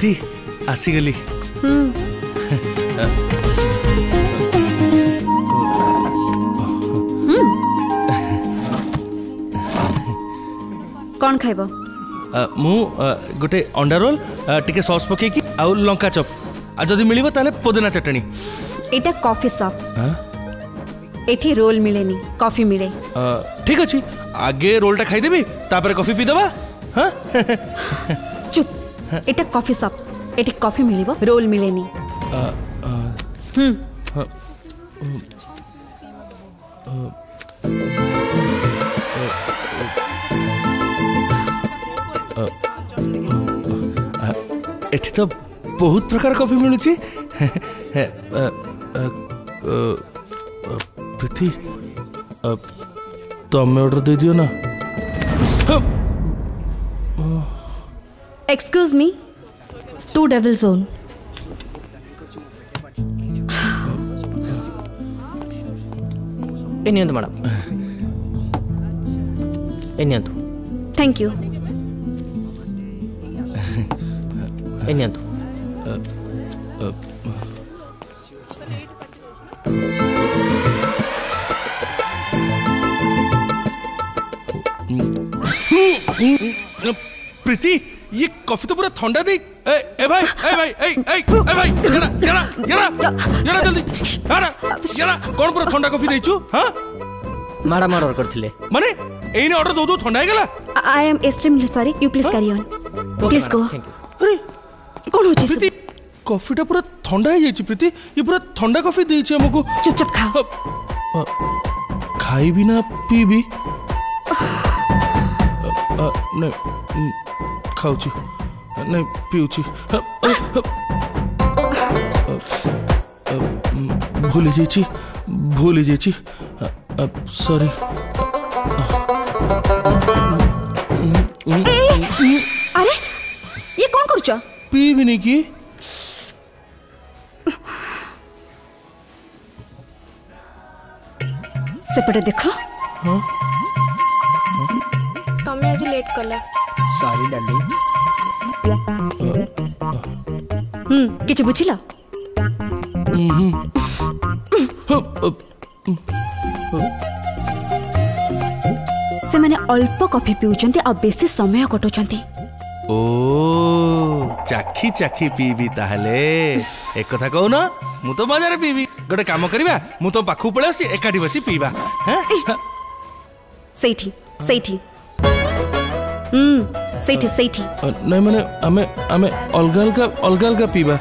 ಪ್ರೀತಿ ಹಸಿಗಲಿ କ'ଣ ଖାଇବ ମୁଁ ଗୋଟେ ଅଣ୍ଡା ରୋଲ୍ ଟିକେ ସସ୍ ପକେଇକି ଆଉ ଲଙ୍କା ଚପ୍ ଆଉ ଯଦି ମିଳିବ ତାହେଲେ ପୋଦିନା ଚଟଣୀ ଏଇଟା କଫି ସପ୍ ଏଠି ରୋଲ୍ ମିଳେନି କଫି ମିଳେ ଠିକ୍ ଅଛି ଆଗେ ରୋଲ୍ଟା ଖାଇଦେବି ତାପରେ କଫି ପିଇଦେବା ହଁ ଚୁପ୍ এটা কফি সপ এটি কফি মিলিব রোল মিলেনি হুম এটি তো বহুত প্রকার কফি মিলুছি প্রীতি তুমি অর্ডার দিয়ে দিও না एक्सक्यूज मी टू डेविल जोन ಇನ್ನೊಂದು ಮೇಡಮ್ ಇನ್ನೊಂದು ಥ್ಯಾಂಕ್ ಯು ಇನ್ನೊಂದು ಪ್ರೀತಿ ये कॉफी तो पूरा ठंडा दी ए ए भाई ए भाई ए ए ए भाई जरा जरा जरा जरा जल्दी जरा जरा कौन पूरा ठंडा कॉफी देइछु हां मैडम ऑर्डर करथिले माने एने ऑर्डर दो दो ठंडा गेला I am extremely sorry you please carry on please go अरे कौन हो छी तो पूरा ठंडा हो जाइछि प्रीति ये पूरा ठंडा कॉफी देइछि हमको चुपचाप खा खाई भी ना पी भी नहीं ખાઉં છું અને પીઉં છું ભૂલી જઈ છી ભૂલી જઈ છી સોરી আরে ইয়ে কোন করছ পিবি নাকি সেপটে দেখ তুমি আজ লেট কলা ಸಾರಿ ಡಾರ್ಲಿಂಗ್ হুম কিছু বুঝিলা ସେମାନେ ଅଳ୍ପ କଫି ପିଉଛନ୍ତି ଆଉ ବେଶୀ ସମୟ କଟୁଛନ୍ତି ଓ ଚାଖି ଚାଖି ପିଇବି ତାହେଲେ ଏକଥା କହୁନ ମୁଁ ତ ମଜାରେ ପିଇବି ଗୋଟେ କାମ କରିବା ମୁଁ ତ ପାଖକୁ ପଳେଇ ଆସୁଛି ଏକାଠି ବସି ପିଇବା ସେଇଠି ସେଇଠି हम्म सेठी सेठी नहीं माने हमें हमें अलग का अलग का पीबा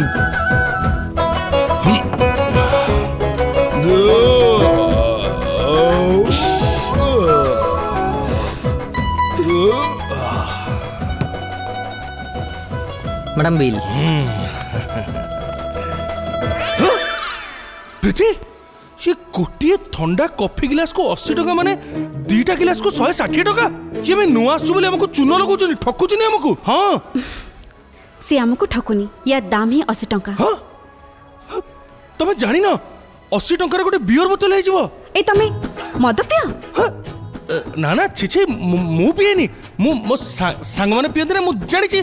Mm-hmm. मैडम बील हम्म। हाँ। प्रीति ये गोटे थंडा कॉफी गिलास को अशी टाँग मान दीटा गिलास को शहे षाठी टाँग ये नुआ आसू आमको चून लगे ठकुच आमको हाँ सी आमको ठकुनी या दाम ही अशी टाँग हाँ। तुम जान अशी टकर गोटे बियर बोतल ए तुम मद पिय हाँ। ना ना छी छी मु पिएनी मु मो सांग माने पियंती ना मु जानिची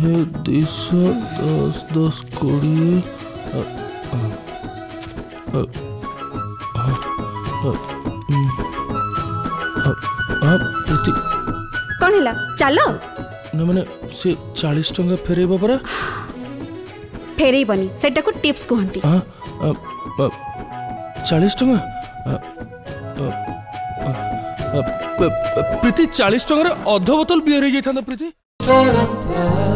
हे दुशो दस दस कोड़े कौन है चल ना मैंने से चालीस टंका फेरब परा फेरबनी से टिप्स कहती हाँ, चालीस टंका प्रीति चालीस टकर अध बोतल बियर हो जाता प्रीति